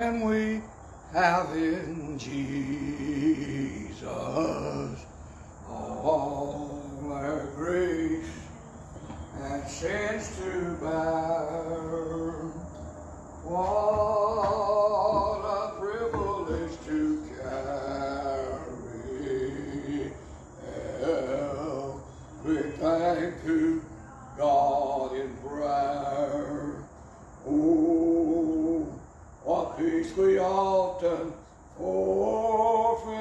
And we have in Jesus all our grace and sins to bear. What a privilege to carry every thank to God in prayer. Oh, peace we often forfeit.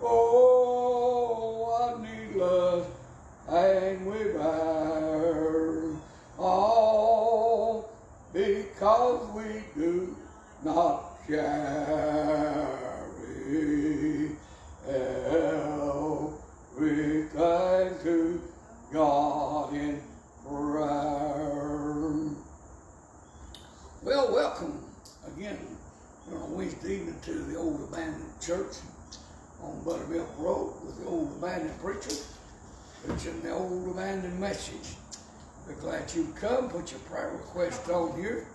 Oh, what needless pain we bear. All because we do not carry everything to God in prayer. Well, welcome again on Wednesday evening to the old abandoned church on Buttermilk Road with the old abandoned preacher preaching the old abandoned message. We're glad you come. Put your prayer request on here.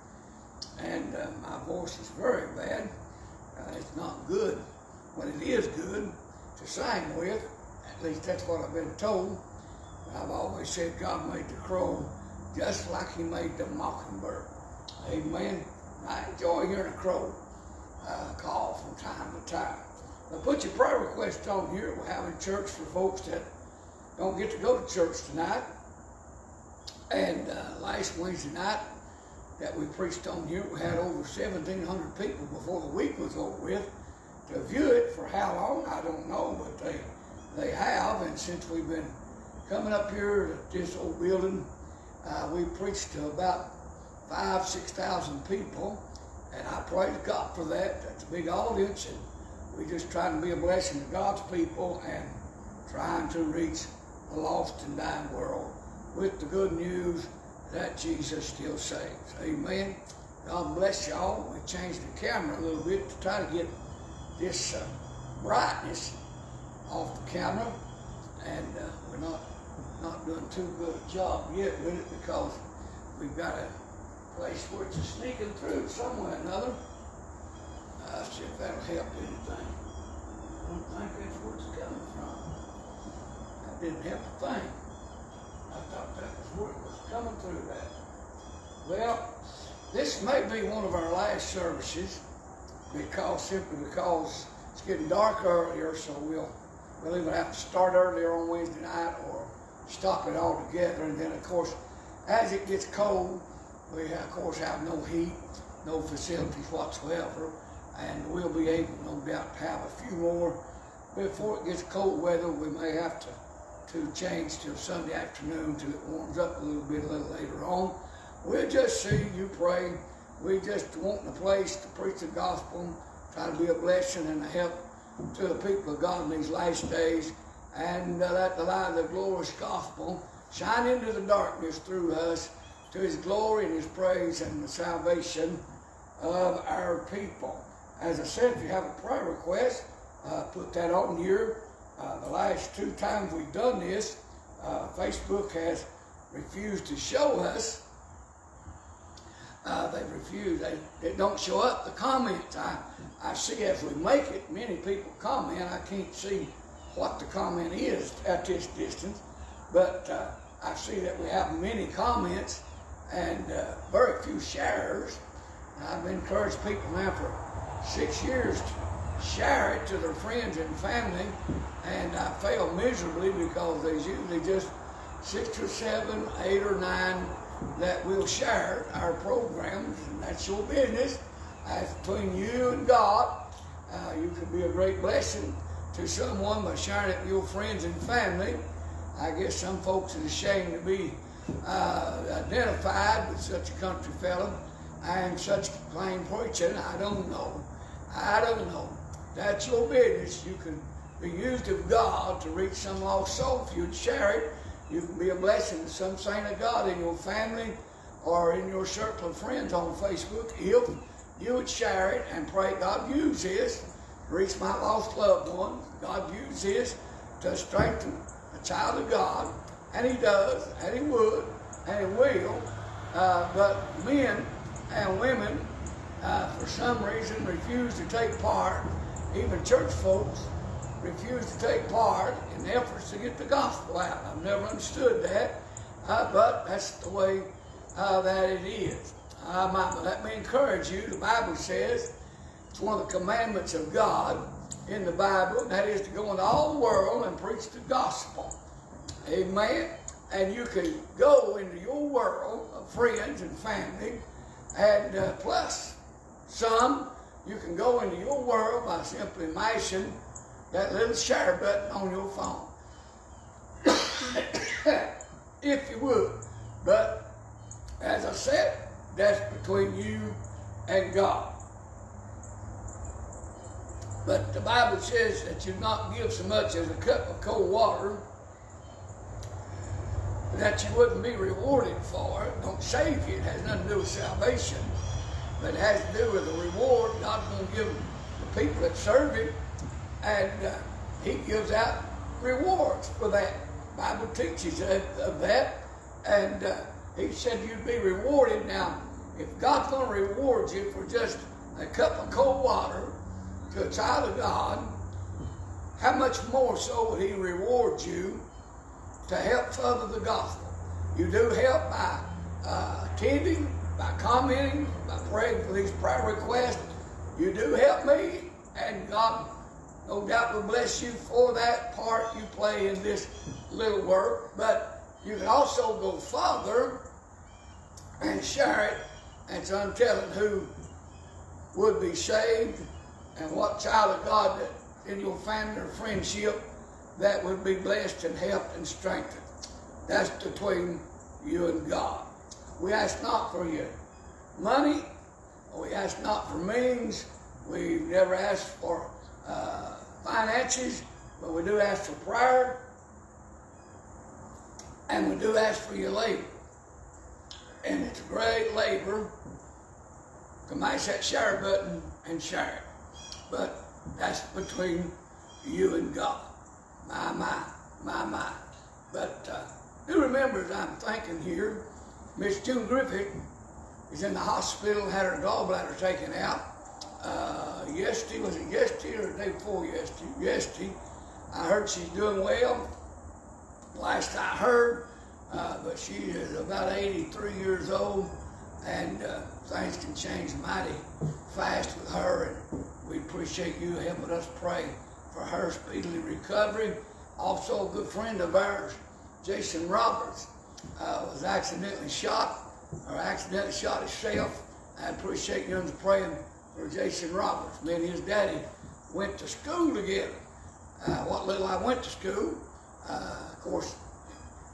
And uh, my voice is very bad. Uh, it's not good, but it is good to sing with. At least that's what I've been told. I've always said God made the crow just like he made the mockingbird. Amen. I enjoy hearing a crow uh, call from time to time. But put your prayer request on here. We're having church for folks that don't get to go to church tonight. And uh, last Wednesday night that we preached on here, we had over 1,700 people before the week was over with to view it. For how long, I don't know, but they they have. And since we've been coming up here to this old building, uh, we preached to about five, six thousand people, and I praise God for that. That's a big audience, and we just trying to be a blessing to God's people and trying to reach a lost and dying world with the good news that Jesus still saves. Amen. God bless y'all. We changed the camera a little bit to try to get this uh, brightness off the camera, and uh, we're not not doing too good a job yet with it because we've got a place where it's sneaking through somewhere or another. Uh, see if that'll help anything. I don't think that's where it's coming from. That didn't help a thing. I thought that was where it was coming through that. Well, this may be one of our last services because simply because it's getting dark earlier, so we'll we'll either have to start earlier on Wednesday night or stop it altogether. And then of course, as it gets cold, we of course have no heat, no facilities whatsoever, and we'll be able, no doubt, to have a few more. Before it gets cold weather, we may have to to change till Sunday afternoon till it warms up a little bit a little later on. We'll just see you pray. We just want a place to preach the gospel, try to be a blessing and a help to the people of God in these last days, and uh, let the light of the glorious gospel shine into the darkness through us to his glory and his praise and the salvation of our people. As I said, if you have a prayer request, uh, put that on here. Uh, the last two times we've done this, uh, Facebook has refused to show us. Uh, they refuse. They, they don't show up the comments. I, I see as we make it, many people comment. I can't see what the comment is at this distance, but uh, I see that we have many comments and uh, very few shares. I've encouraged people now for six years to share it to their friends and family, and I fail miserably because there's usually just six or seven, eight or nine that will share our programs, and that's your business. That's between you and God. Uh, you can be a great blessing to someone by sharing it with your friends and family. I guess some folks are ashamed to be uh, identified with such a country fellow and such plain preaching. I don't know. I don't know. That's your business. You can be used of God to reach some lost soul. If you'd share it, you can be a blessing to some saint of God in your family or in your circle of friends on Facebook. If you would share it and pray God use this reach my lost loved ones, God use this to strengthen a child of God, and He does, and He would, and He will. Uh, but men and women uh, for some reason, refuse to take part. Even church folks refuse to take part in efforts to get the gospel out. I've never understood that, uh, but that's the way uh, that it is. My, let me encourage you. The Bible says it's one of the commandments of God in the Bible, and that is to go into all the world and preach the gospel. Amen. And you can go into your world of friends and family, and uh, plus some, you can go into your world by simply mashing that little share button on your phone. if you would. But as I said, that's between you and God. But the Bible says that you not give so much as a cup of cold water that you wouldn't be rewarded for it. Don't save you. It has nothing to do with salvation. But it has to do with the reward God's going to give the people that serve Him. And uh, He gives out rewards for that. Bible teaches of, of that. And uh, He said you'd be rewarded. Now, if God's going to reward you for just a cup of cold water to a child of God, how much more so would He reward you to help further the gospel? You do help by uh, attending, by commenting, by praying for these prayer requests. You do help me, and God no doubt will bless you for that part you play in this little work. But you can also go further and share it and so I'm telling who would be saved and what child of God that in your family or friendship that would be blessed and helped and strengthened. That's between you and God. We ask not for your money, we ask not for means, we never ask for uh, finances, but we do ask for prayer, and we do ask for your labor and it's great labor to mash that share button and share it. But that's between you and God. My, my, my, my. But uh, who remembers, I'm thinking here, Miss June Griffith is in the hospital, had her gallbladder taken out. Uh, yesterday, was it yesterday or the day before yesterday? Yesterday. I heard she's doing well. Last I heard, uh, but she is about 83 years old, and uh, things can change mighty fast with her. And we appreciate you helping us pray for her speedily recovery. Also, a good friend of ours, Jason Roberts, uh, was accidentally shot, or accidentally shot himself. I appreciate you praying for Jason Roberts. Me and his daddy went to school together. Uh, what little I went to school, uh, of course,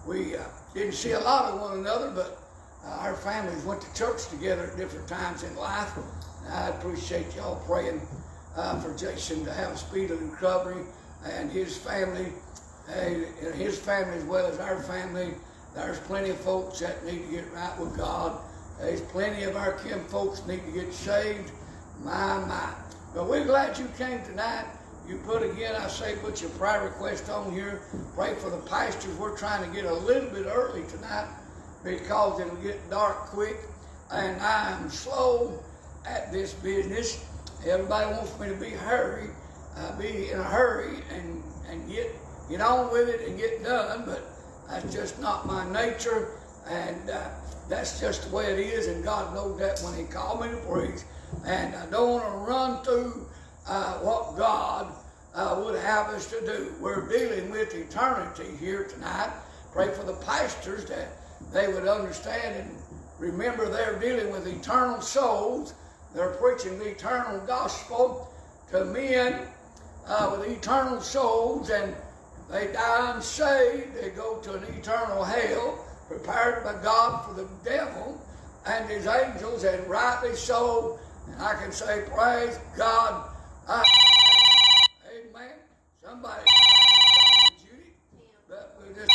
we uh, didn't see a lot of one another, but uh, our families went to church together at different times in life. I appreciate y'all praying uh, for Jason to have a speedy recovery and his family, and his family as well as our family. There's plenty of folks that need to get right with God. There's plenty of our kin folks need to get saved. My, my. But we're glad you came tonight. You put again, I say, put your prayer request on here. Pray for the pastors. We're trying to get a little bit early tonight because it'll get dark quick. And I am slow at this business. Everybody wants me to be hurry, uh, be in a hurry and, and get get on with it and get done, but that's just not my nature. And uh, that's just the way it is. And God knows that when He called me to preach. And I don't want to run through uh, what God uh, would have us to do. We're dealing with eternity here tonight. Pray for the pastors that they would understand and remember they're dealing with eternal souls. They're preaching the eternal gospel to men uh, with eternal souls, and they die unsaved. They go to an eternal hell prepared by God for the devil and his angels, and rightly so. And I can say, Praise God. I Amen. Somebody Judy, but we just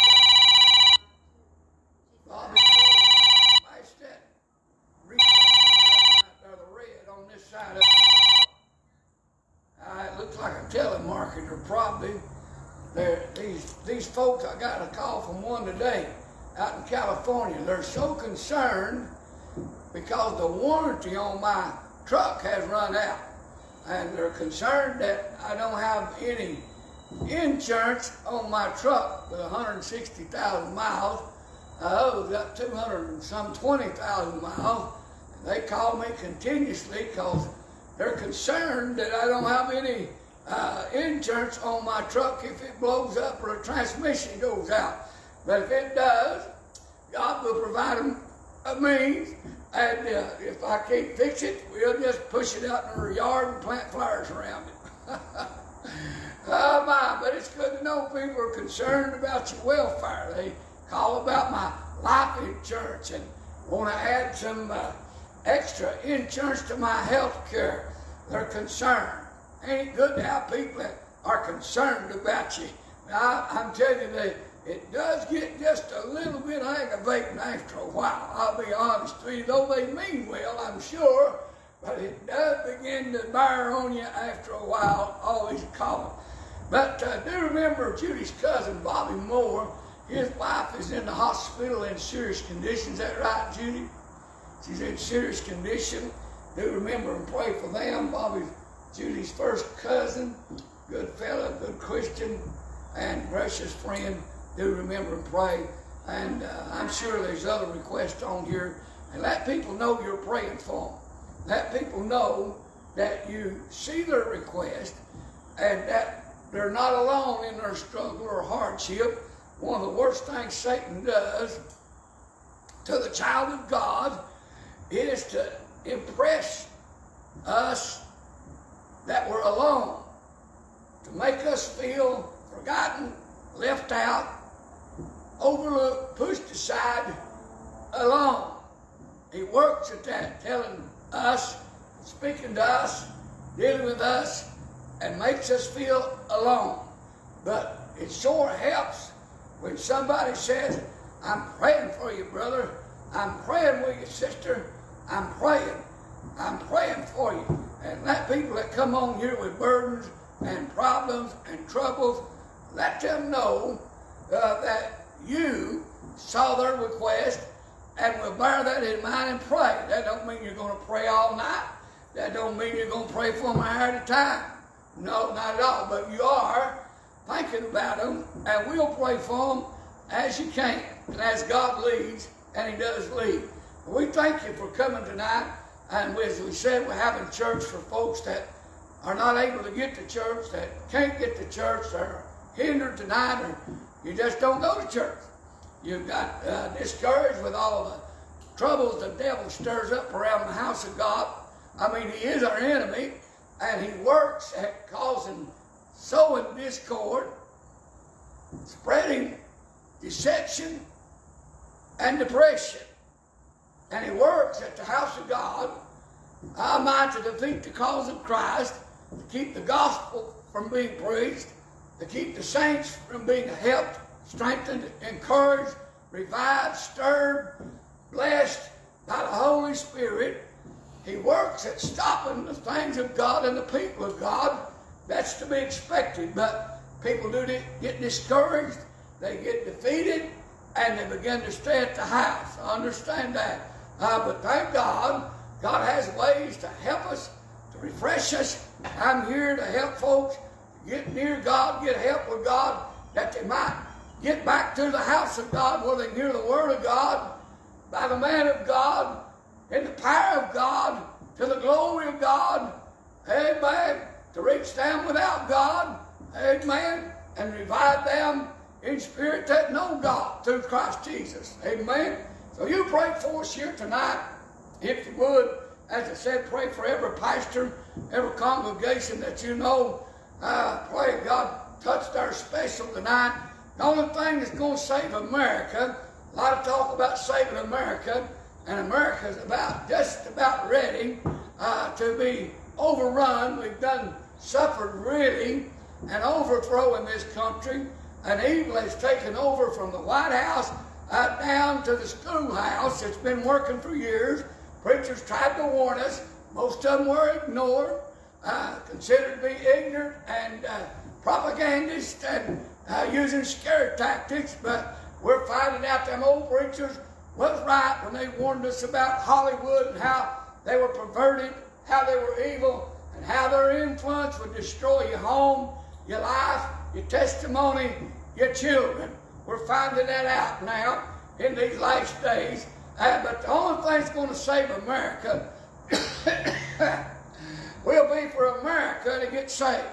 Bobby smashed that reach there, the red on this side of uh, it looks like a There, these these folks, I got a call from one today out in California. They're so concerned because the warranty on my truck has run out. And they're concerned that I don't have any insurance on my truck with 160,000 miles. We've got 200 and some 20,000 miles. They call me continuously because they're concerned that I don't have any uh, insurance on my truck if it blows up or a transmission goes out. But if it does, God will provide a means. And uh, if I can't fix it, we'll just push it out in our yard and plant flowers around it. oh my, but it's good to know people are concerned about your welfare. They call about my life insurance and want to add some uh, extra insurance to my health care. They're concerned. Ain't good to have people that are concerned about you? I, I'm telling you, they, it does get just a little bit aggravating after a while. I'll be honest with you, though they mean well, I'm sure, but it does begin to bear on you after a while, always calling. But uh, do remember Judy's cousin, Bobby Moore, his wife is in the hospital in serious condition. Is that right, Judy? She's in serious condition. Do remember and pray for them. Bobby's Judy's first cousin, good fellow, good Christian, and precious friend. Do remember and pray. And uh, I'm sure there's other requests on here. And let people know you're praying for them. Let people know that you see their request and that they're not alone in their struggle or hardship. One of the worst things Satan does to the child of God is to impress us that we're alone, to make us feel forgotten, left out, overlooked, pushed aside, alone. He works at that, telling us, speaking to us, dealing with us, and makes us feel alone. But it sure helps when somebody says, I'm praying for you, brother. I'm praying with you, sister. I'm praying. I'm praying for you. And let people that come on here with burdens and problems and troubles, let them know uh, that you saw their request and will bear that in mind and pray. That don't mean you're going to pray all night. That don't mean you're going to pray for them an hour at a time. No, not at all. But you are thinking about them, and we'll pray for them as you can and as God leads, and He does lead. We thank you for coming tonight. And as we said, we're having church for folks that are not able to get to church, that can't get to church, are hindered tonight, or you just don't go to church. You've got uh, discouraged with all the troubles the devil stirs up around the house of God. I mean, he is our enemy, and he works at causing sowing discord, spreading deception and depression and he works at the house of God, how am I to defeat the cause of Christ, to keep the gospel from being preached, to keep the saints from being helped, strengthened, encouraged, revived, stirred, blessed by the Holy Spirit. He works at stopping the things of God and the people of God. That's to be expected. But people do get discouraged, they get defeated, and they begin to stay at the house. I understand that. Uh, but thank God, God has ways to help us, to refresh us. I'm here to help folks get near God, get help with God, that they might get back to the house of God where they hear the Word of God by the man of God, in the power of God, to the glory of God. Amen. To reach them without God. Amen. And revive them in spirit that know God through Christ Jesus. Amen. So you pray for us here tonight, if you would. As I said, pray for every pastor, every congregation that you know. Uh, pray God touch our special tonight. The only thing that's going to save America, a lot of talk about saving America, and America's about just about ready uh, to be overrun. We've done suffered really an overthrow in this country. and evil has taken over from the White House uh, down to the schoolhouse. It's been working for years. Preachers tried to warn us. Most of them were ignored, uh, considered to be ignorant and uh, propagandist and uh, using scare tactics. But we're finding out them old preachers was right when they warned us about Hollywood and how they were perverted how they were evil, and how their influence would destroy your home, your life, your testimony, your children. We're finding that out now in these last days. Uh, but the only thing that's going to save America will be for America to get saved.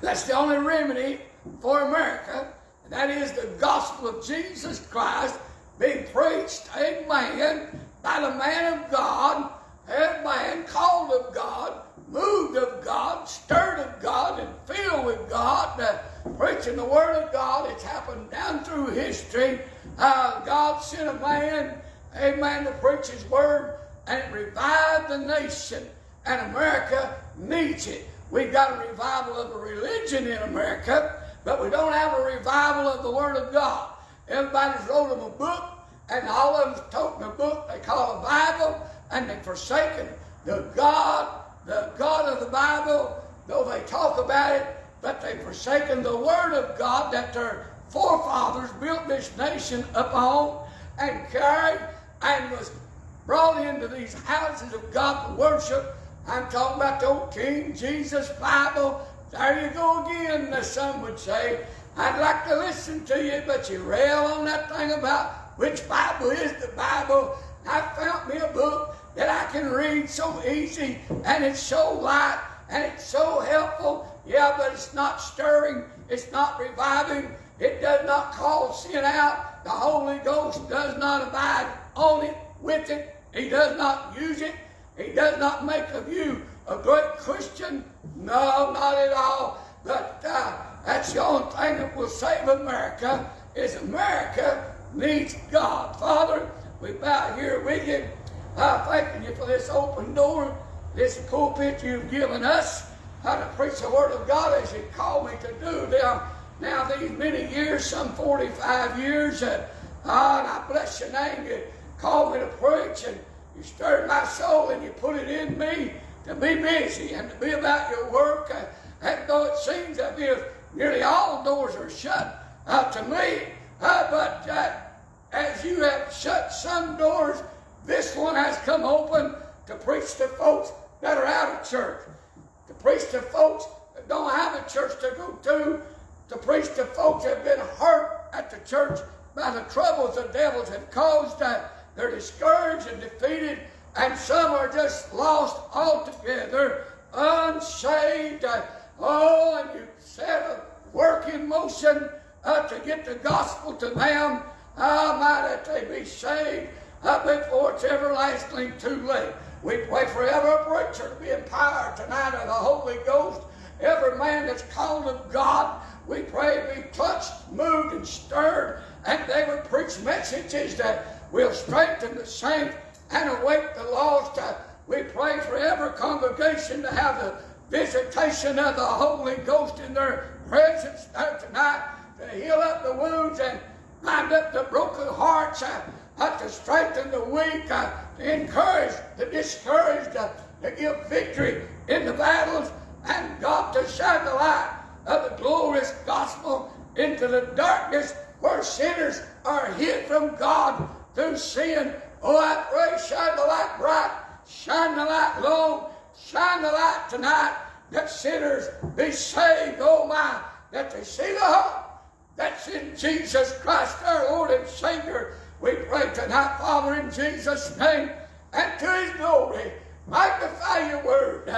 That's the only remedy for America, and that is the gospel of Jesus Christ being preached, amen, by the man of God, a man called of God, moved of God, stirred of God, and filled with God, uh, preaching the Word of God. It's happened down through history. Uh, God sent a man, amen, to preach His Word, and it revived the nation. And America needs it. We've got a revival of a religion in America, but we don't have a revival of the Word of God. Everybody's wrote them a book, and all of them's toting a book they call a Bible, and they've forsaken the God, the God of the Bible, though they talk about it, but they've forsaken the Word of God that their forefathers built this nation upon and carried and was brought into these houses of God to worship. I'm talking about the old King James Bible. There you go again, the some would say. I'd like to listen to you, but you rail on that thing about which Bible is the Bible. I found me a book that I can read so easy, and it's so light, and it's so helpful. Yeah, but it's not stirring, it's not reviving, it does not call sin out. The Holy Ghost does not abide on it, with it. He does not use it. He does not make of you a great Christian. No, not at all. But uh, that's the only thing that will save America is America needs God. Father, we bow here with you, uh, thanking you for this open door, this pulpit you've given us, how to preach the Word of God as you called me to do. Now, now these many years, some 45 years, uh, oh, and I bless your name. You called me to preach, and you stirred my soul, and you put it in me to be busy and to be about your work. Uh, and though it seems as if nearly all doors are shut uh, to me, uh, but uh, as you have shut some doors, this one has come open to preach to folks that are out of church, to preach to folks that don't have a church to go to, to preach to folks that have been hurt at the church by the troubles the devils have caused. Uh, they're discouraged and defeated, and some are just lost altogether, unsaved. Oh, and you set a work in motion uh, to get the gospel to them. How might that they be saved uh, before it's everlastingly too late. We pray for every preacher to be empowered tonight of the Holy Ghost. Every man that's called of God, we pray be touched, moved, and stirred, and they would preach messages that will strengthen the saints and awake the lost. Uh, we pray for every congregation to have the visitation of the Holy Ghost in their presence tonight to heal up the wounds and bind up the broken hearts, uh, to strengthen the weak, uh, to encourage the discouraged, uh, to give victory in the battles, and God to shine the light of the glorious gospel into the darkness where sinners are hid from God through sin. Oh, I pray, shine the light bright, shine the light long, shine the light tonight, that sinners be saved, oh my, that they see the hope that's in Jesus Christ, our Lord and Savior. We pray tonight, Father, in Jesus' name, and to His glory, magnify your word,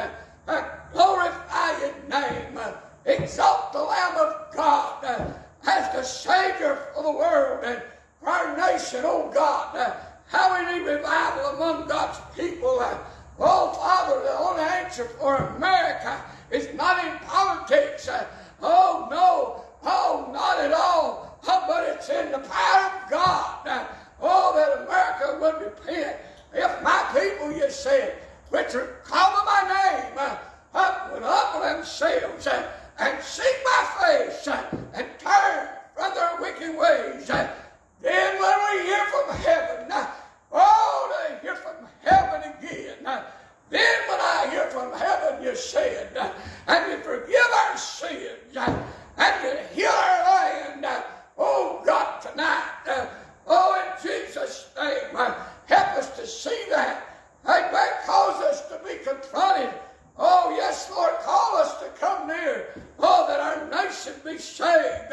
uh, glorify your name, uh, exalt the Lamb of God uh, as the Savior for the world and for our nation, oh God. Uh, how we need revival among God's people. Uh, oh, Father, the only answer for America is not in politics. Uh, oh, no. Oh, not at all. But it's in the power of God. Uh, oh, that America would repent. If my people, you said, which are called by my name, uh, would humble themselves uh, and seek my face uh, and turn from their wicked ways. Uh, then when we hear from heaven, uh, oh, to hear from heaven again. Uh, then when I hear from heaven, you said, uh, and you forgive our sins, uh, and you heal our land. Uh, oh God, tonight, oh in Jesus' name, help us to see that. Amen. Cause confronted. Oh, yes, Lord, call us to come near. Oh, that our nation be saved.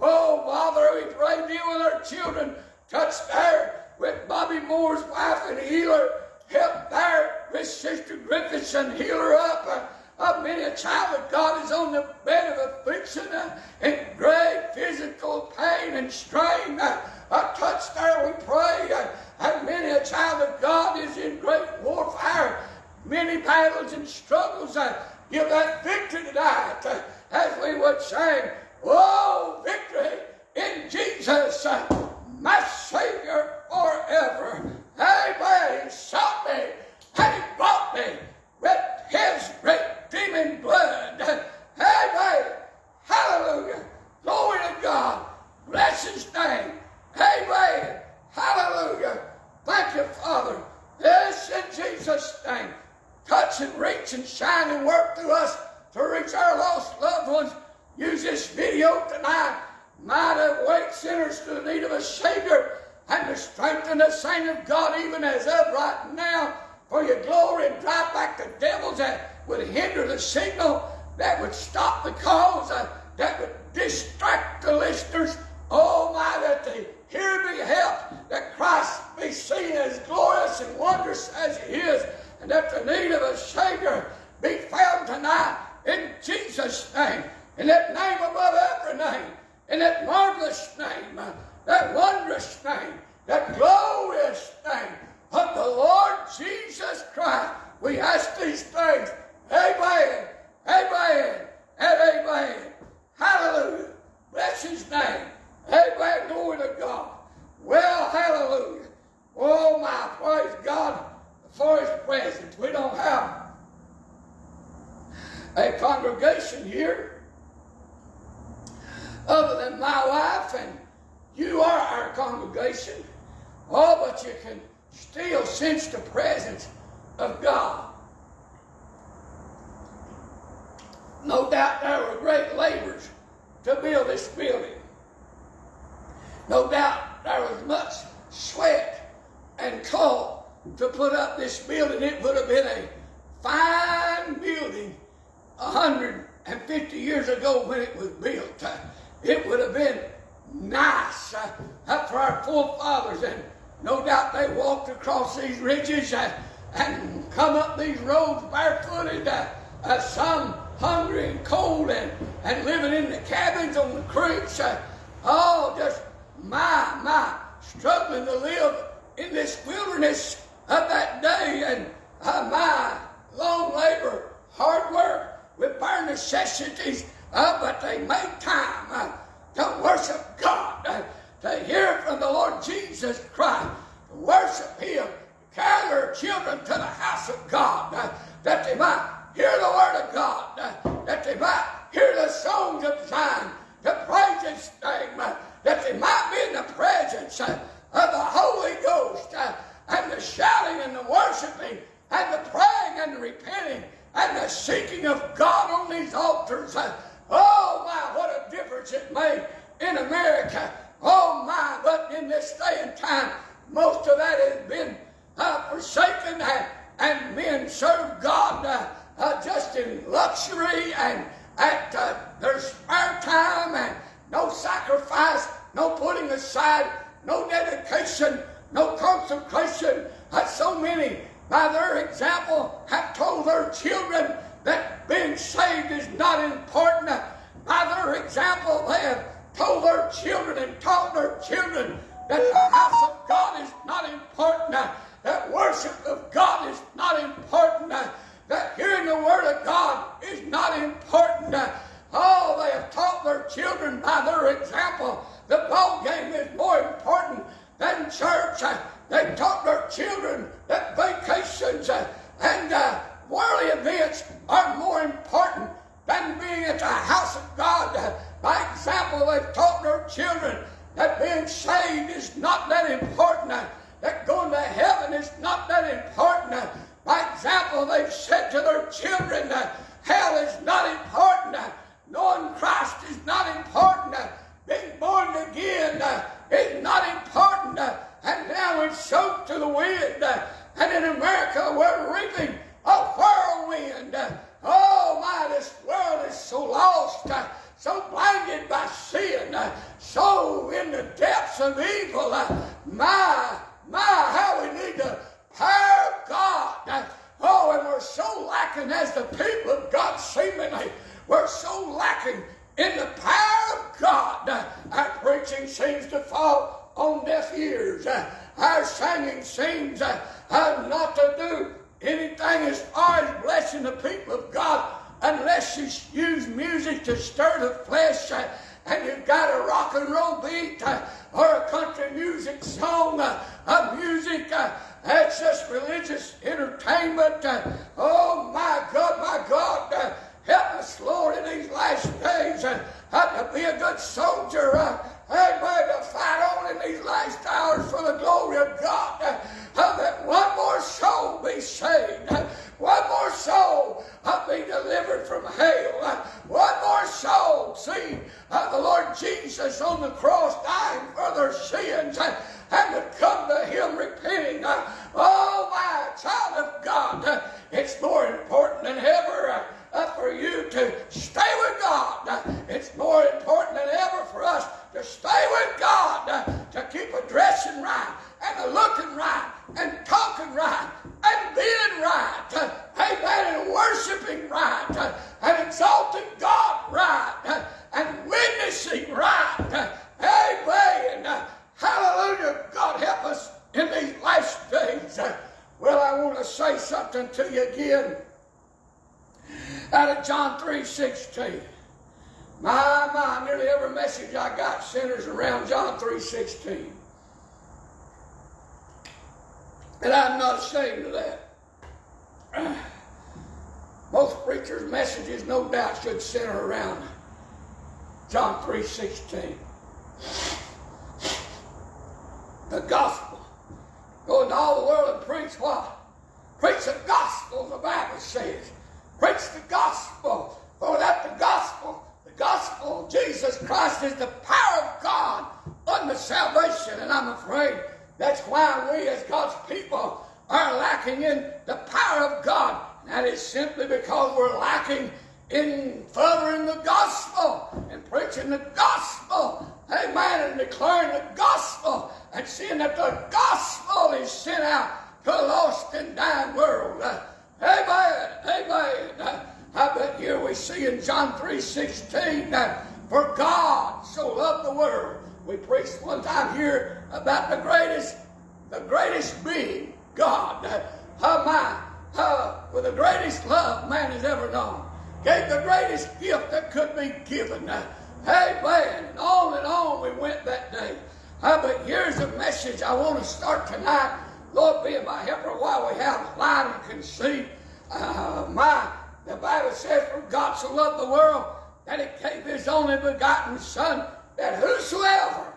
Oh, Father, we pray, deal with our children. Touch there with Bobby Moore's wife and healer. Help there with Sister Griffiths and heal her up. Uh, many a child of God is on the bed of affliction uh, in great physical pain and strain. Uh, a touch there, we pray. Uh, and many a child of God is in great warfare, many battles and struggles. Uh, give that victory tonight uh, as we would say, Oh, victory in Jesus, uh, my Savior forever. Amen. He sought me and he bought me with his redeeming blood. Amen. Hallelujah. Glory to God. Bless his name. Amen. Hallelujah. Thank you, Father. This in Jesus' name. Touch and reach and shine and work through us to reach our lost loved ones. Use this video tonight. Might awake sinners to the need of a Savior and to strengthen the saint of God even as of right now for your glory and drive back the devils that would hinder the signal, that would stop the cause, uh, that would distract the listeners. Oh my, that they hear be helped, that Christ be seen as glorious and wondrous as he is, and that the need of a Savior be found tonight in Jesus' name, in that name above every name, in that marvelous name, uh, that wondrous name, that glorious name of the Lord Jesus Christ. We ask these things. Amen. Amen. And amen. Hallelujah. Bless his name. Amen. Glory to God. Well, hallelujah. Oh, my praise God for his presence. We don't have a congregation here other than my wife, and you are our congregation. Oh, but you can still sense the presence of God. No doubt there were great labors to build this building. No doubt there was much sweat and toil to put up this building. It would have been a fine building 150 years ago when it was built. It would have been nice uh, for our forefathers and no doubt they walked across these ridges and, and come up these roads barefooted, uh, uh, some hungry and cold and, and living in the cabins on the creeks. Uh, oh, just my, my, struggling to live in this wilderness of that day and uh, my long labor, hard work with bare necessities, uh, but they made time uh, to worship God. Uh, to hear from the Lord Jesus Christ, to worship Him, carry their children to the house of God, that they might hear the Word of God, that they might hear the songs of Zion, to praise His name, that they might be in the presence of the Holy Ghost, and the shouting and the worshiping, and the praying and the repenting, and the seeking of God on these altars. Oh my, what a difference it made in America Oh my, but in this day and time, most of that has been uh, forsaken and, and men serve God uh, uh, just in luxury and at uh, their spare time and no sacrifice, no putting aside, no dedication, no consecration. Uh, so many, by their example, have told their children that being saved is not important. By their example, they have told their children and taught their children that the house of God is not important, that worship of God is not important, that hearing the word of God is not important. Oh, they have taught their children by their example. The ball game is more important than church. They taught their children that vacations and uh, worldly events are more important than being at the house of God. By example, they've taught their children that being saved is not that important, that going to heaven is not that important. By example, they've said to their children that hell is not important, knowing Christ is not important, being born again is not important, and now it's soaked to the wind. And in America, we're reaping a whirlwind. Oh my, this world is so lost, so blinded by sin, uh, so in the depths of evil. Uh, my, my, how we need the power of God. Uh, oh, and we're so lacking as the people of God, seemingly. We're so lacking in the power of God. Our preaching seems to fall on deaf ears. Our singing seems not to do anything as far as blessing the people of God unless you use music to stir the flesh uh, and you've got a rock and roll beat uh, or a country music song, uh, a music that's just religious entertainment. Oh my God, my God, help us, Lord, in these last days to be a good soldier. Amen. To fight on in these last hours for the glory of God. that one more soul be saved. One more soul be delivered from hell. One more soul see the Lord Jesus on the cross dying for their sins and to come to Him repenting. Oh, my child of God, it's more important than ever uh, for you to stay with God. It's more important than ever for us to stay with God, to keep addressing right and looking right and talking right and being right. Amen. And worshiping right and exalting God right and witnessing right. Amen. Hallelujah. God help us in these last days. Well, I want to say something to you again out of John 3 16. My, my, nearly every message I got centers around John 3 16. And I'm not ashamed of that. Most preachers' messages, no doubt, should center around John 3 16 the gospel. Go into all the world and preach what? Preach the gospel, the Bible says. Preach the gospel. For that the gospel, the gospel of Jesus Christ is the power of God unto salvation. And I'm afraid that's why we as God's people are lacking in the power of God. And that is simply because we're lacking in furthering the gospel and preaching the gospel. Amen. And declaring the gospel and seeing that the gospel is sent out to a lost and dying world. Amen. Amen. I bet here we see in John 3.16 that for God so loved the world. We preached one time here about the greatest, the greatest being, God. Uh, my, uh, with the greatest love man has ever known. Gave the greatest gift that could be given. Amen. And on and on we went that day. Uh, but here's a message I want to start tonight. Lord, be my helper while we have line and conceit. Uh, my, the Bible says, For God so loved the world that he gave his only begotten Son, that whosoever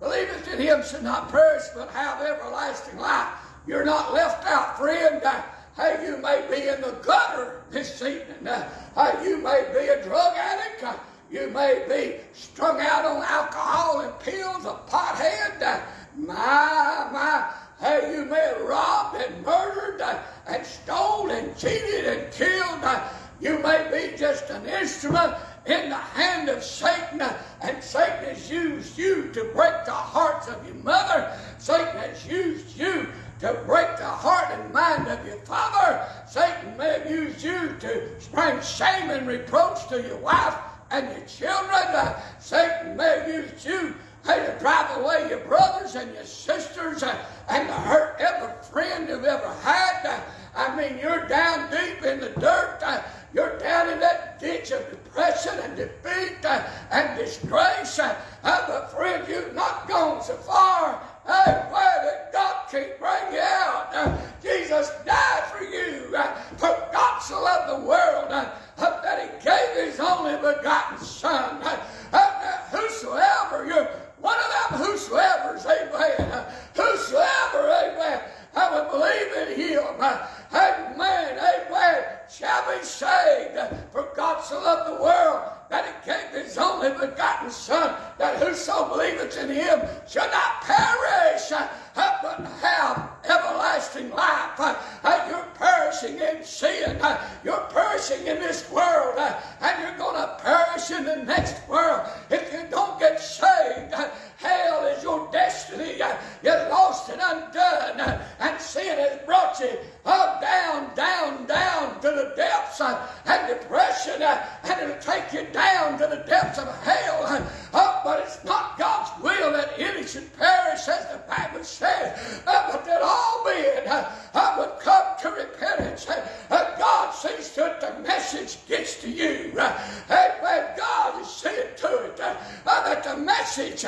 believeth in him should not perish but have everlasting life. You're not left out, friend. Uh, hey, you may be in the gutter this evening. Uh, you may be a drug addict. Uh, you may be strung out on alcohol and pills, a pothead. Uh, my, my. Hey, you may have robbed and murdered uh, and stole and cheated and killed. Uh, you may be just an instrument in the hand of Satan, uh, and Satan has used you to break the hearts of your mother. Satan has used you to break the heart and mind of your father. Satan may have used you to bring shame and reproach to your wife and your children. Satan may have used you hey, to drive away your brothers and your sisters and to hurt every friend you've ever had. I mean, you're down deep in the dirt. You're down in that ditch of depression and defeat and disgrace. But friend, you've not gone so far. Hey, where did God can't bring you out. Jesus died for you. for God so loved the world that he gave his only begotten Son. whosoever, you're one of them whosoever's, amen. Whosoever, amen, I would believe in him. Amen, amen, shall be saved. For God so loved the world that he gave his only begotten Son, that whoso believeth in him shall not perish, but have everlasting life. You're perishing in sin. You're perishing in this world, uh, and you're going to perish in the next world if you don't get saved. Uh, hell is your destiny. Uh, you're lost and undone, uh, and sin has brought you up, down, down, down to the depths uh, and depression, uh, and it'll take you down to the depths of hell. Uh, but it's not God's will that any should perish, as the Bible says, uh, but that all men uh, would come to repentance. God sees to it the message gets to you. Amen. God is seeing to it that the message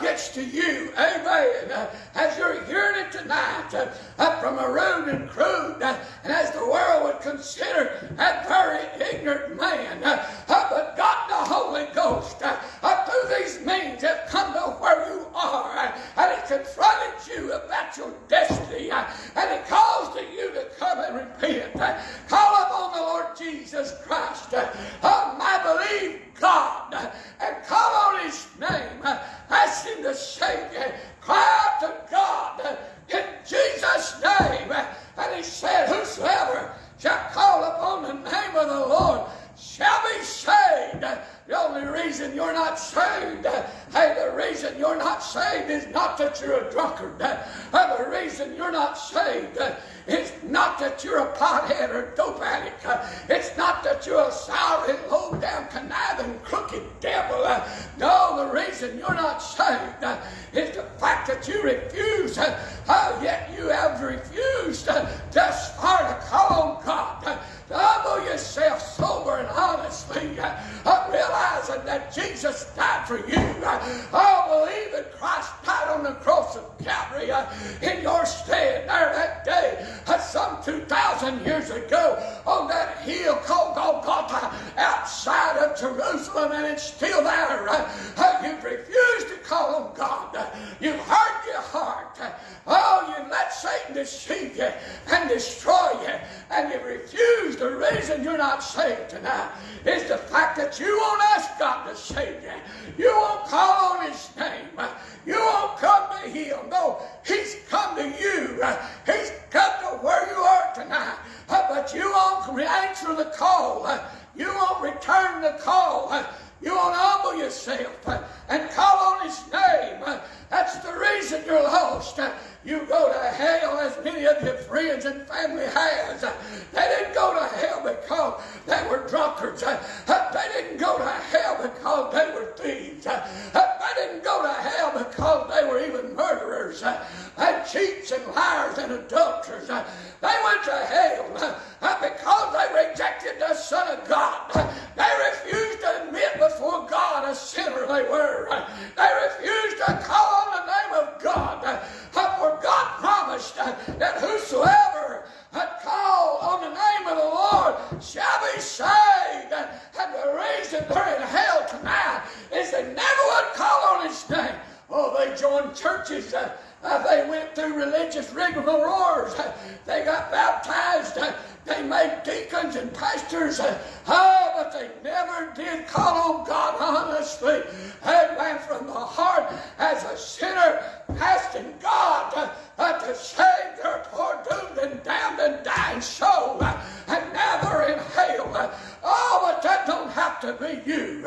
gets to you. Uh, amen. As you're hearing it tonight uh, uh, from a rude and crude and as the world would consider a very ignorant man. Uh, but God the Holy Ghost, uh, through these means, have come to where you are, uh, and He confronted you about your destiny, and He calls to you to come and repent. Call upon the Lord Jesus Christ. Um, I believe God, and call on His name. Ask Him to save you. Cry out to God in Jesus' name. And he said, Whosoever shall call upon the name of the Lord shall be saved. The only reason you're not saved, hey, the reason you're not saved is not that you're a drunkard. The reason you're not saved it's not that you're a pothead or dope addict. It's not that you're a sour and low down, conniving, crooked devil. No, the reason you're not saved is the fact that you refuse, yet you have refused thus far to call on God. Humble yourself sober and honestly, uh, realizing that Jesus died for you. I believe that Christ died on the cross of Calvary uh, in your stead there that day, uh, some 2,000 years ago, on that hill called Golgotha outside of Jerusalem, and it's still there. Uh, you've refused to call on God. You've hardened your heart. Oh, you let Satan deceive you and destroy you, and you refuse the reason you're not saved tonight is the fact that you won't ask God to save you. You won't call on His name. You won't come to Him. No, He's come to you. He's come to where you are tonight. But you won't answer the call. You won't return the call. You won't humble yourself and call on His name. That's the reason you're lost. You go to hell as many of your friends and family has. They didn't go to hell because they were drunkards. They didn't go to hell because they were thieves. They didn't go to hell because they were even murderers and cheats and liars and adulterers. They went to hell because they rejected the Son of God. They refused to admit before God a sinner they were. They refused to call on the name of God. For God promised that whosoever had called on the name of the Lord shall be saved. And the reason they're in hell tonight is they never would call on his name. Oh, they joined churches. Uh, uh, they went through religious rigmaroles. Uh, they got baptized. Uh, they made deacons and pastors. Uh, oh, but they never did call on God honestly. Amen. From the heart as a sinner, asking God uh, uh, to save their poor doomed and damned and dying soul. and they're in hell. Oh, but that don't have to be you.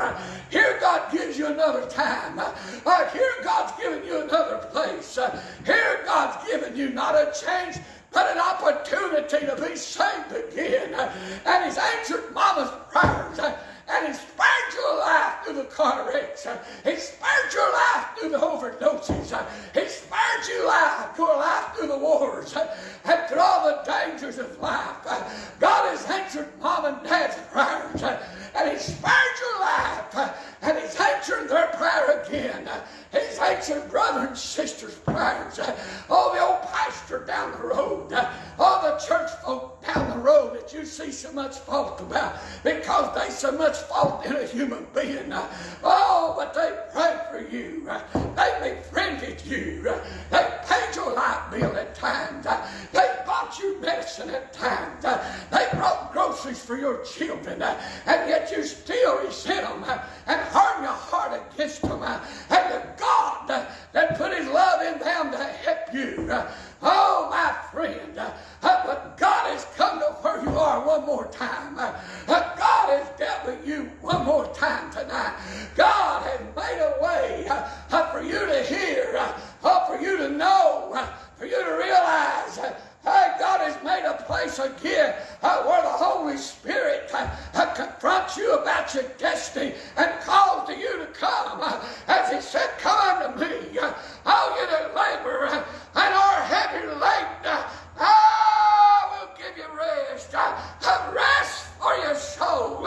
here God gives you another time. Uh, here God's giving you another place. Uh, here God's giving you not a chance but an opportunity to be saved again. Uh, and He's answered Mama's prayers. And He spared your life through the car wrecks. Uh, he spared your life through the overdoses. Uh, he spared your life, your life through the wars uh, and through all the dangers of life. God has answered Mom and Dad's prayers. And He spared your life. And He's answering their prayer again. He's answered brother and sister's prayers. Oh, the old pastor down the road. Oh, the church folk down the road that you see so much fault about because they so much fault in a human being. Oh, but they prayed for you. They befriended you. They paid your light bill at times. They bought you medicine at times. They brought groceries for your children. And yet you still resent them and harden your heart against them. And the God that put his love in them to help you Oh, my friend, uh, but God has come to where you are one more time. Uh, God has dealt with you one more time tonight. God has made a way uh, for you to hear, uh, for you to know, uh, for you to realize. Hey, God has made a place again uh, where the Holy Spirit uh, uh, confronts you about your destiny and calls to you to come. Uh, as He said, Come unto me, uh, all you that labor uh, and are heavy laden. I will give you rest. rest for your soul.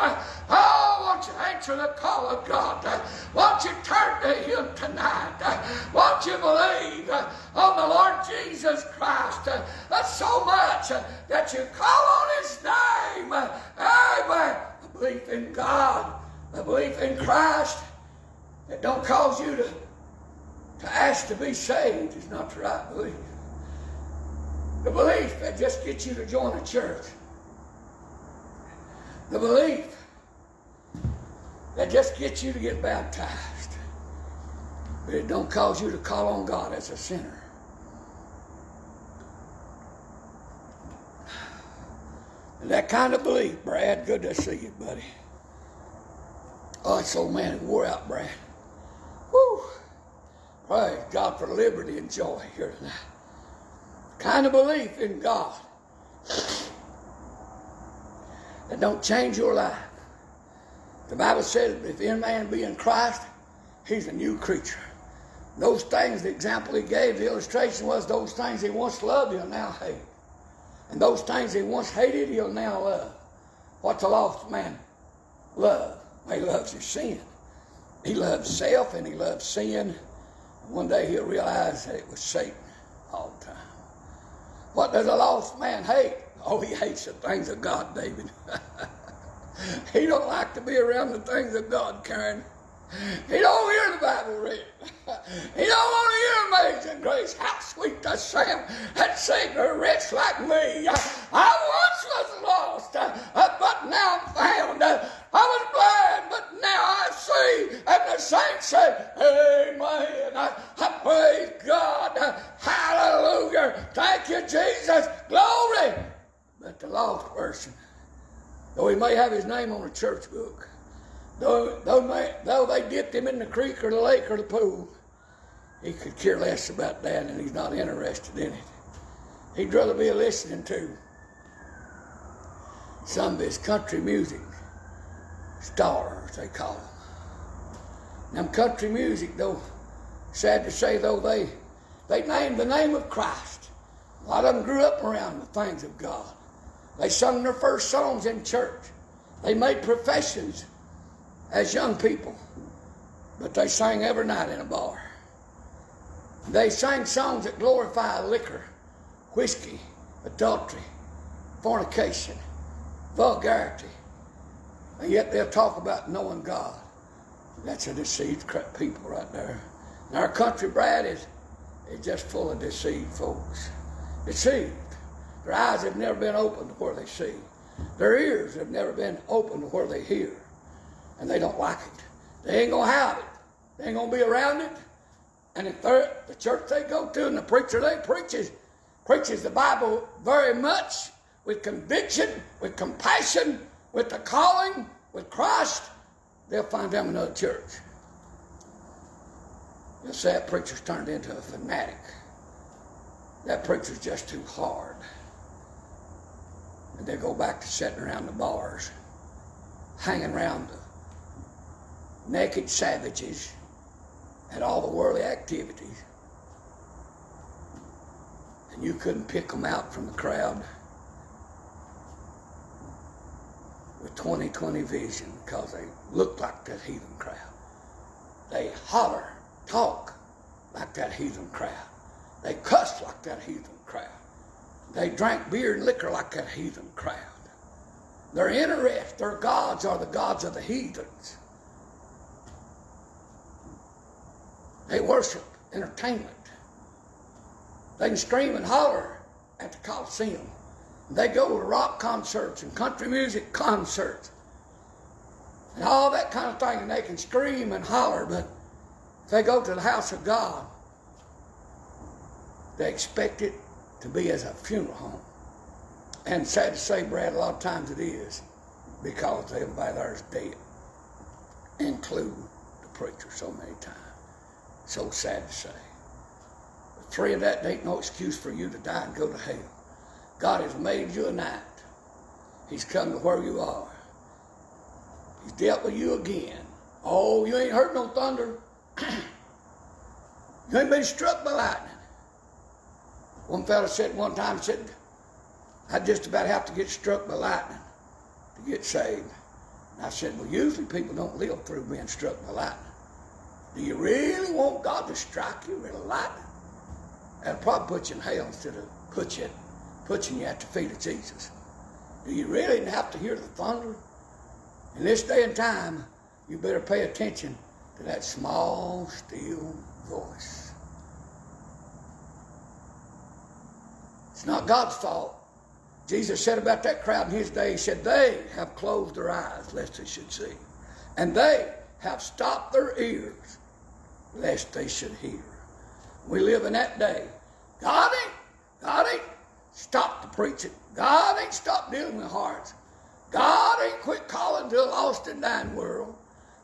Oh, won't you answer the call of God? Won't you turn to Him tonight? Won't you believe on the Lord Jesus Christ That's so much that you call on His name? Amen. A belief in God, a belief in Christ that don't cause you to, to ask to be saved is not the right belief. The belief that just gets you to join a church the belief that just gets you to get baptized, but it don't cause you to call on God as a sinner. And that kind of belief, Brad, good to see you, buddy. Oh, it's old man wore out, Brad. Woo! Praise God for liberty and joy here tonight. Kind of belief in God that don't change your life. The Bible says if any man be in Christ, he's a new creature. Those things, the example he gave, the illustration was those things he once loved, he'll now hate. And those things he once hated, he'll now love. What's a lost man love? He loves his sin. He loves self and he loves sin. One day he'll realize that it was Satan all the time. What does a lost man hate? Oh, he hates the things of God, David. he don't like to be around the things of God, Karen. He don't hear the Bible read. he don't want to hear amazing grace. How sweet the sound that saved a wretch like me. I once was lost, uh, but now I'm found. I was blind, but now I see. And the saints say, Amen. I praise God. Hallelujah. Thank you, Jesus. Glory. But the lost person, though he may have his name on a church book, though, though, may, though they dipped him in the creek or the lake or the pool, he could care less about that and he's not interested in it. He'd rather be listening to some of his country music stars, they call them. Them country music, though, sad to say, though, they, they named the name of Christ. A lot of them grew up around the things of God. They sung their first songs in church. They made professions as young people, but they sang every night in a bar. They sang songs that glorify liquor, whiskey, adultery, fornication, vulgarity, and yet they'll talk about knowing God. That's a deceived people right there. And our country, Brad, is, is just full of deceived folks. Deceived. Their eyes have never been opened to where they see. Their ears have never been opened to where they hear. And they don't like it. They ain't going to have it. They ain't going to be around it. And if the church they go to and the preacher they preaches, preaches the Bible very much with conviction, with compassion, with the calling, with Christ, they'll find them another church. You'll that preacher's turned into a fanatic. That preacher's just too hard. And they go back to sitting around the bars, hanging around the naked savages and all the worldly activities. And you couldn't pick them out from the crowd with 2020 vision because they looked like that heathen crowd. They holler, talk like that heathen crowd. They cuss like that heathen crowd. They drank beer and liquor like that heathen crowd. Their interest, their gods are the gods of the heathens. They worship entertainment. They can scream and holler at the Coliseum. They go to rock concerts and country music concerts and all that kind of thing, and they can scream and holler, but if they go to the house of God, they expect it to be as a funeral home. And sad to say, Brad, a lot of times it is because everybody there is dead, including the preacher so many times. So sad to say. But three of that ain't no excuse for you to die and go to hell. God has made you a night. He's come to where you are. He's dealt with you again. Oh, you ain't heard no thunder. you ain't been struck by lightning. One fella said one time, said, I just about have to get struck by lightning to get saved. And I said, well, usually people don't live through being struck by lightning. Do you really want God to strike you with lightning? That'll probably put you in hell instead of put you, putting you at the feet of Jesus. Do you really have to hear the thunder? In this day and time, you better pay attention to that small, still voice. It's not God's fault. Jesus said about that crowd in his day, he said, they have closed their eyes lest they should see. And they have stopped their ears lest they should hear. We live in that day. God ain't, God ain't stopped the preaching. God ain't stopped dealing with hearts. God ain't quit calling to a lost and dying world.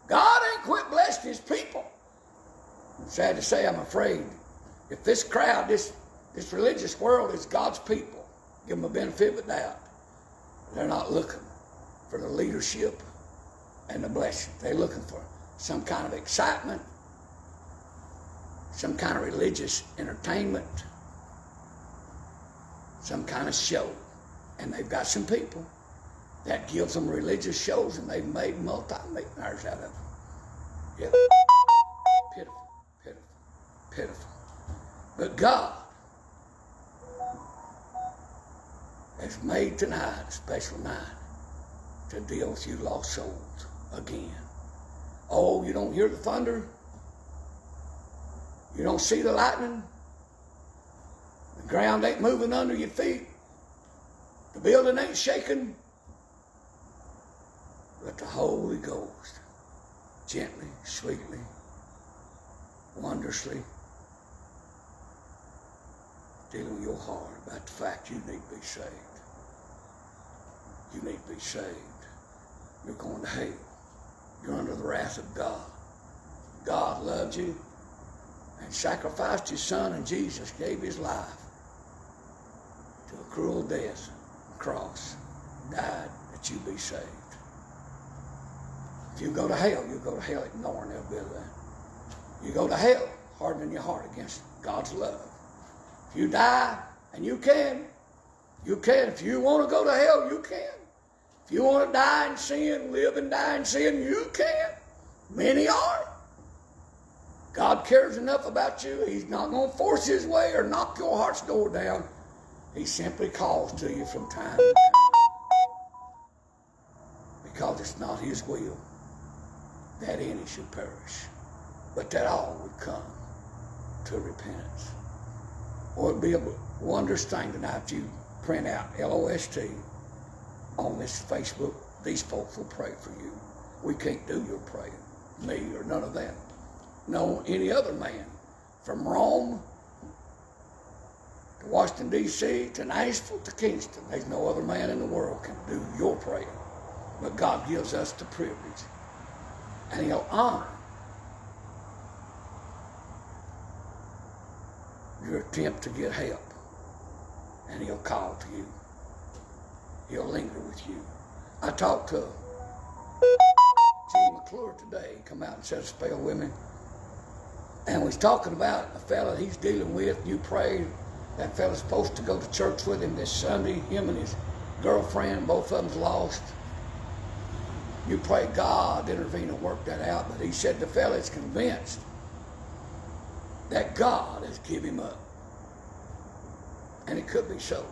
God ain't quit blessing his people. Sad to say, I'm afraid if this crowd, this, this religious world is God's people, give them a benefit of doubt. They're not looking for the leadership and the blessing. They're looking for some kind of excitement, some kind of religious entertainment, some kind of show. And they've got some people that gives them religious shows and they've made multi-millionaires out of them. Yep. Pitiful, pitiful, pitiful. But God has made tonight a special night to deal with you lost souls again. Oh, you don't hear the thunder? You don't see the lightning? The ground ain't moving under your feet? The building ain't shaking? But the Holy Ghost, gently, sweetly, wondrously, dealing with your heart about the fact you need to be saved. You need to be saved. You're going to hell. You're under the wrath of God. God loves you and sacrificed his son, and Jesus gave his life to a cruel death, on cross, died that you be saved. If you go to hell, you go to hell ignoring that that. You go to hell hardening your heart against God's love. If you die, and you can, you can. If you want to go to hell, you can. If you want to die in sin, live and die in sin, you can. Many are. God cares enough about you. He's not going to force his way or knock your heart's door down. He simply calls to you from time to time. Because it's not his will that any should perish, but that all would come to repentance. Or it'd be a wondrous thing tonight if you print out L-O-S-T on this Facebook. These folks will pray for you. We can't do your praying, me or none of that. No, any other man from Rome to Washington, D.C., to Nashville, to Kingston. There's no other man in the world can do your prayer. But God gives us the privilege. And he'll honor your attempt to get help. And he'll call to you. He'll linger with you. I talked to Gene McClure today. Come out and said a spell with me. And was talking about a fella he's dealing with. You prayed. That fella's supposed to go to church with him this Sunday. Him and his girlfriend, both of them's lost. You pray God intervene and work that out. But he said the fella is convinced that God has given him up. And it could be so.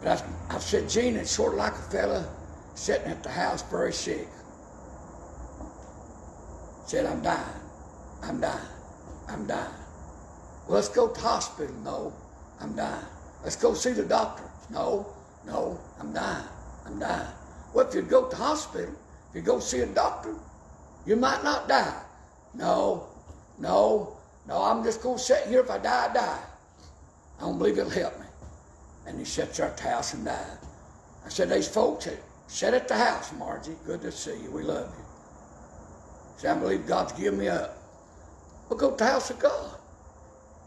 But I've, I've said, Gene, it's sort of like a fella sitting at the house very sick. Said, I'm dying. I'm dying. I'm dying. Well, let's go to hospital. No, I'm dying. Let's go see the doctor. No, no, I'm dying. I'm dying. Well, if you go to hospital, if you go see a doctor, you might not die. No, no, No, I'm just going to sit here. If I die, I die. I don't believe it'll help me. And he sits there at the house and died. I said, these folks sit at the house, Margie, good to see you. We love you. See, I believe God's given me up. We'll go to the house of God.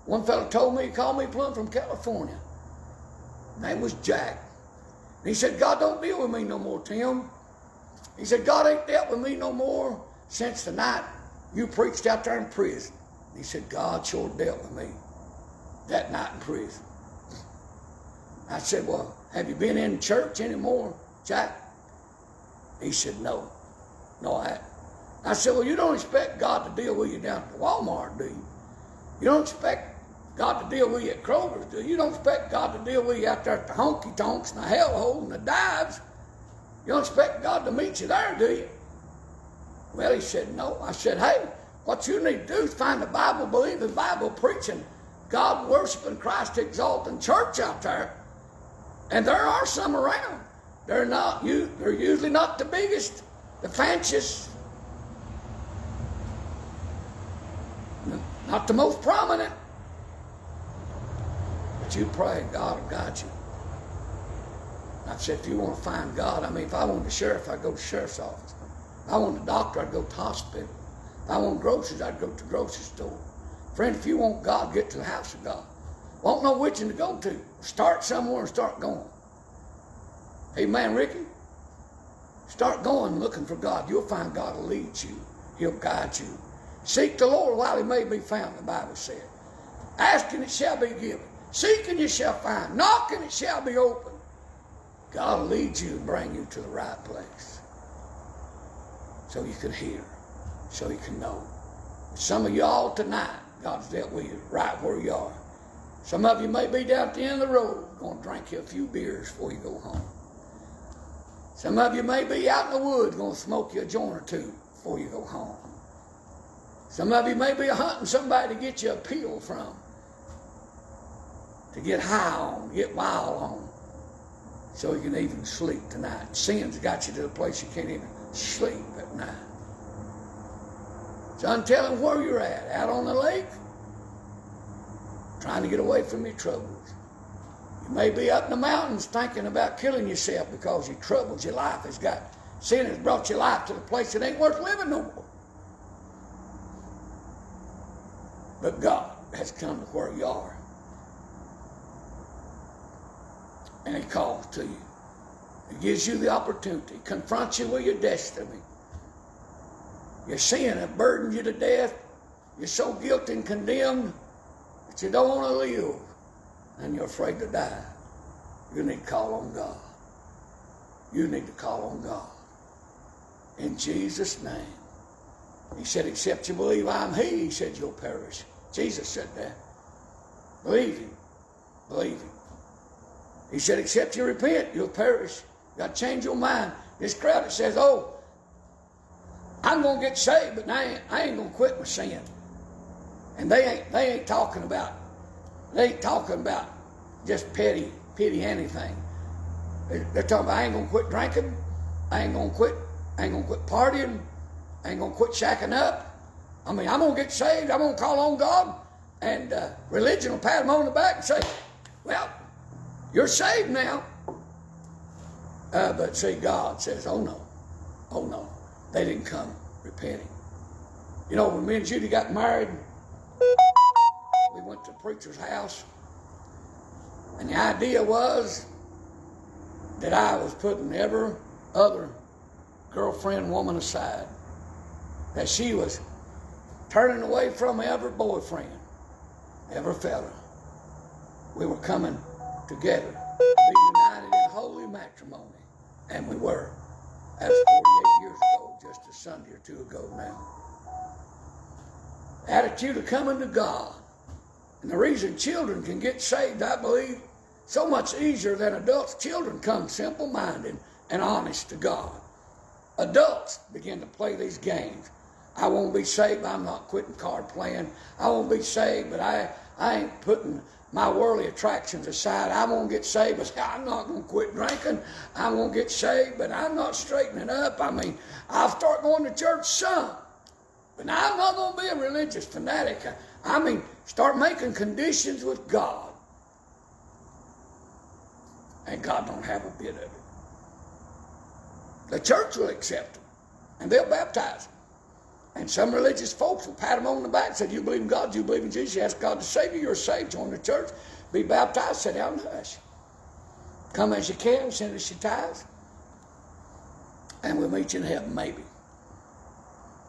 One fellow told me, he called me plumb from California. name was Jack. And he said, God don't deal with me no more, Tim. He said, God ain't dealt with me no more since the night you preached out there in prison. He said, God sure dealt with me that night in prison. I said, Well, have you been in church anymore, Jack? He said, No. No, I. I said, Well, you don't expect God to deal with you down at Walmart, do you? You don't expect God to deal with you at Kroger's, do you? You don't expect God to deal with you out there at the honky tonks and the hellhole and the dives. You don't expect God to meet you there, do you? Well, he said, No. I said, Hey, what you need to do is find a Bible believing, Bible preaching, God worshiping, Christ exalting church out there. And there are some around. They're not you they're usually not the biggest, the fanciest, not the most prominent. But you pray and God will guide you. I said, if you want to find God, I mean, if I wanted the sheriff, I'd go to the sheriff's office. If I wanted a doctor, I'd go to the hospital. If I want groceries, I'd go to the grocery store. Friend, if you want God, get to the house of God. Won't know which one to go to. Start somewhere and start going. Hey, man, Ricky? Start going looking for God. You'll find God will lead you. He'll guide you. Seek the Lord while he may be found, the Bible said. Ask and it shall be given. Seek and you shall find. Knock and it shall be opened. God will lead you and bring you to the right place. So you can hear. So you can know. Some of y'all tonight, God's dealt with you right where you are. Some of you may be down at the end of the road going to drink you a few beers before you go home. Some of you may be out in the woods going to smoke you a joint or two before you go home. Some of you may be hunting somebody to get you a pill from, to get high on, get wild on, so you can even sleep tonight. Sin's got you to the place you can't even sleep at night. Son, tell him where you're at. Out on the lake? Trying to get away from your troubles. You may be up in the mountains thinking about killing yourself because your troubles, your life has got, sin has brought your life to the place that ain't worth living no more. But God has come to where you are. And He calls to you. He gives you the opportunity, confronts you with your destiny. Your sin has burdened you to death. You're so guilty and condemned that you don't want to live and you're afraid to die, you need to call on God. You need to call on God. In Jesus' name. He said, except you believe I'm He, He said, you'll perish. Jesus said that. Believe Him. Believe Him. He said, except you repent, you'll perish. You got to change your mind. This crowd that says, oh, I'm going to get saved, but I ain't, ain't going to quit my sin. And they ain't, they ain't talking about they ain't talking about just petty, petty anything. They're talking about I ain't gonna quit drinking, I ain't gonna quit, I ain't gonna quit partying, I ain't gonna quit shacking up. I mean, I'm gonna get saved, I'm gonna call on God, and uh, religion will pat him on the back and say, Well, you're saved now. Uh, but see, God says, Oh no, oh no, they didn't come repenting. You know, when me and Judy got married, we went to preacher's house, and the idea was that I was putting every other girlfriend woman aside, that she was turning away from every boyfriend, every fella. We were coming together to united in holy matrimony, and we were. That's 48 years ago, just a Sunday or two ago now. Attitude of coming to God and the reason children can get saved, I believe, so much easier than adults. Children come simple minded and honest to God. Adults begin to play these games. I won't be saved, I'm not quitting card playing. I won't be saved, but I, I ain't putting my worldly attractions aside. I won't get saved, but I'm not going to quit drinking. I won't get saved, but I'm not straightening up. I mean, I'll start going to church some. But I'm not going to be a religious fanatic. I mean, start making conditions with God. And God don't have a bit of it. The church will accept them, and they'll baptize them. And some religious folks will pat them on the back and say, You believe in God, you believe in Jesus, you ask God to save you, you're saved, join the church, be baptized, sit down and hush. Come as you can, send us your tithes, and we'll meet you in heaven, maybe.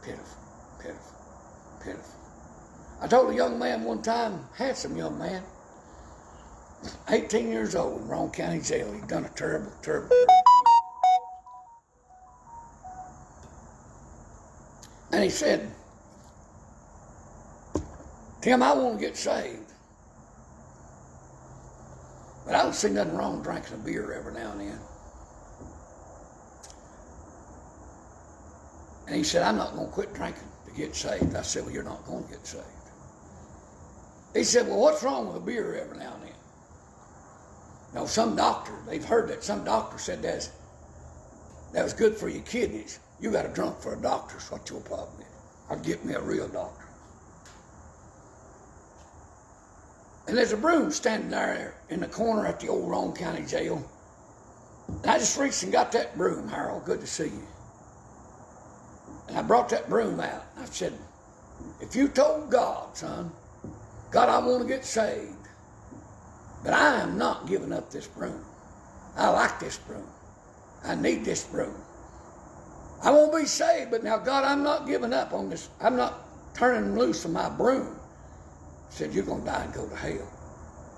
Pitiful, pitiful, pitiful. I told a young man one time, handsome young man, 18 years old in Roane County Jail. He'd done a terrible, terrible, And he said, Tim, I want to get saved. But I don't see nothing wrong drinking a beer every now and then. And he said, I'm not going to quit drinking to get saved. I said, Well, you're not going to get saved. He said, Well, what's wrong with a beer every now and then? Now, some doctor, they've heard that some doctor said that's, that was good for your kidneys. You got a drunk for a doctor, is what your problem is. I'd get me a real doctor. And there's a broom standing there in the corner at the old Roane County Jail. And I just reached and got that broom, Harold. Good to see you. And I brought that broom out. I said, if you told God, son, God, I want to get saved, but I am not giving up this broom. I like this broom. I need this broom. I won't be saved, but now, God, I'm not giving up on this. I'm not turning loose of my broom. He said, You're going to die and go to hell.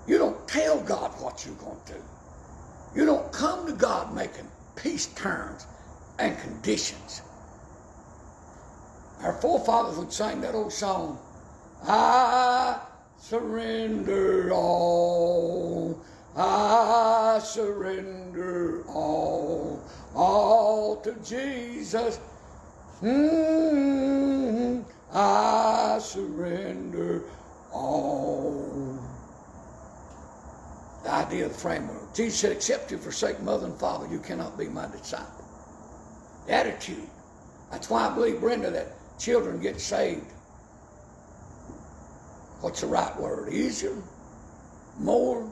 You don't tell God what you're going to do. You don't come to God making peace terms and conditions. Our forefathers would sing that old song, I surrender all. I surrender all, all to Jesus. Mm, I surrender all. The idea of the framework. Jesus said, except you forsake mother and father, you cannot be my disciple. The attitude. That's why I believe, Brenda, that children get saved. What's the right word? Easier? More?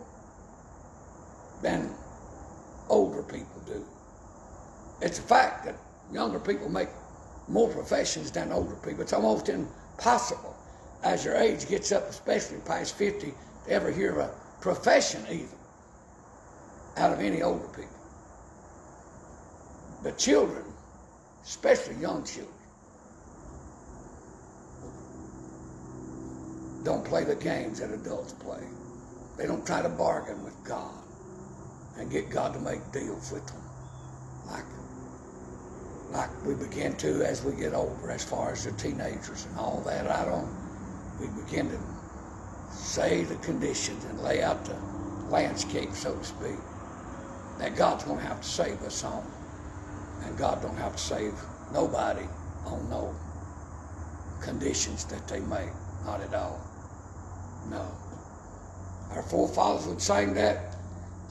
Than older people do. It's a fact that younger people make more professions than older people. It's almost impossible as your age gets up, especially past 50, to ever hear of a profession even out of any older people. But children, especially young children, don't play the games that adults play. They don't try to bargain with God and get God to make deals with them, like like we begin to as we get older, as far as the teenagers and all that. I don't. We begin to say the conditions and lay out the landscape, so to speak, that God's going to have to save us on, and God don't have to save nobody on no conditions that they make. Not at all. No. Our forefathers would sing that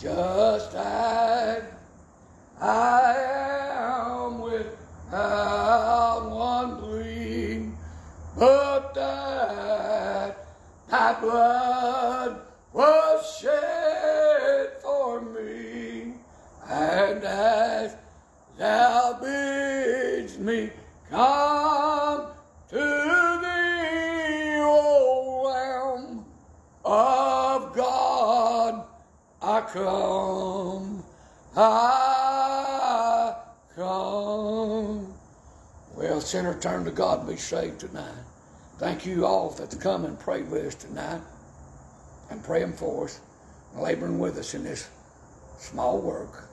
just as I am without one plea, but that thy blood was shed for me, and as thou bids me come to come, I come. Well, sinner, turn to God and be saved tonight. Thank you all that's come and prayed with us tonight and praying for us, and laboring with us in this small work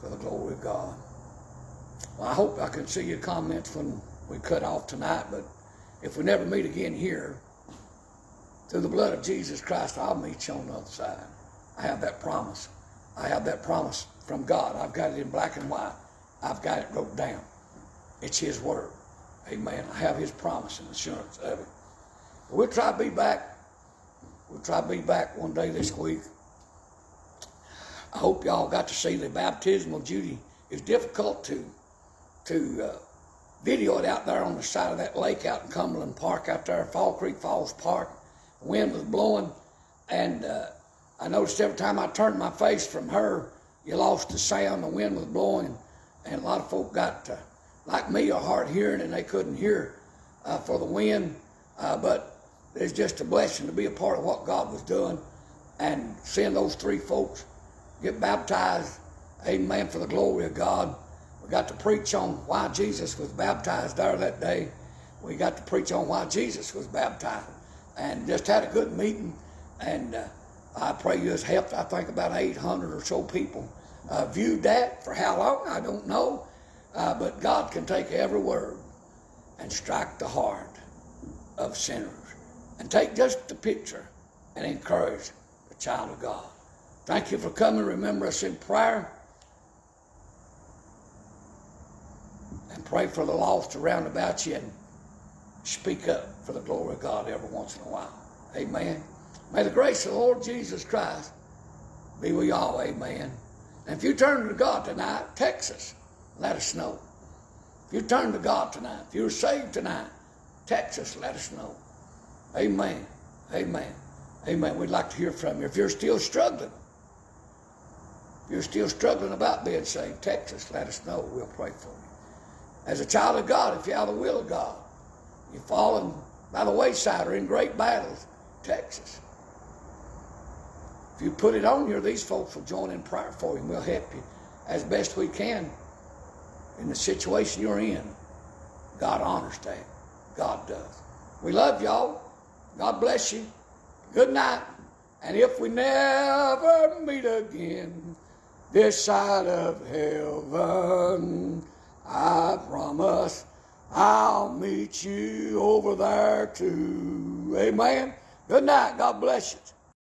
for the glory of God. Well, I hope I can see your comments when we cut off tonight, but if we never meet again here, through the blood of Jesus Christ, I'll meet you on the other side. I have that promise. I have that promise from God. I've got it in black and white. I've got it wrote down. It's His word. Amen. I have His promise and assurance of it. We'll try to be back. We'll try to be back one day this week. I hope y'all got to see the baptismal duty. It's difficult to to uh, video it out there on the side of that lake out in Cumberland Park out there, Fall Creek Falls Park. The wind was blowing, and uh, I noticed every time I turned my face from her, you lost the sound. The wind was blowing, and a lot of folk got, uh, like me, a hard hearing, and they couldn't hear uh, for the wind. Uh, but it's just a blessing to be a part of what God was doing, and seeing those three folks get baptized. Amen for the glory of God. We got to preach on why Jesus was baptized there that day. We got to preach on why Jesus was baptized, and just had a good meeting. And uh, I pray you has helped. I think about 800 or so people uh, viewed that. For how long, I don't know. Uh, but God can take every word and strike the heart of sinners and take just the picture and encourage the child of God. Thank you for coming. Remember us in prayer. And pray for the lost around about you and speak up for the glory of God every once in a while. Amen. May the grace of the Lord Jesus Christ be with y'all. Amen. And if you turn to God tonight, text us. Let us know. If you turn to God tonight, if you're saved tonight, text us. Let us know. Amen. Amen. Amen. We'd like to hear from you. If you're still struggling, if you're still struggling about being saved, text us. Let us know. We'll pray for you. As a child of God, if you have the will of God, you've fallen by the wayside or in great battles, text us. If you put it on here, these folks will join in prayer for you and we'll help you as best we can in the situation you're in. God honors that. God does. We love y'all. God bless you. Good night. And if we never meet again this side of heaven, I promise I'll meet you over there too. Amen. Good night. God bless you.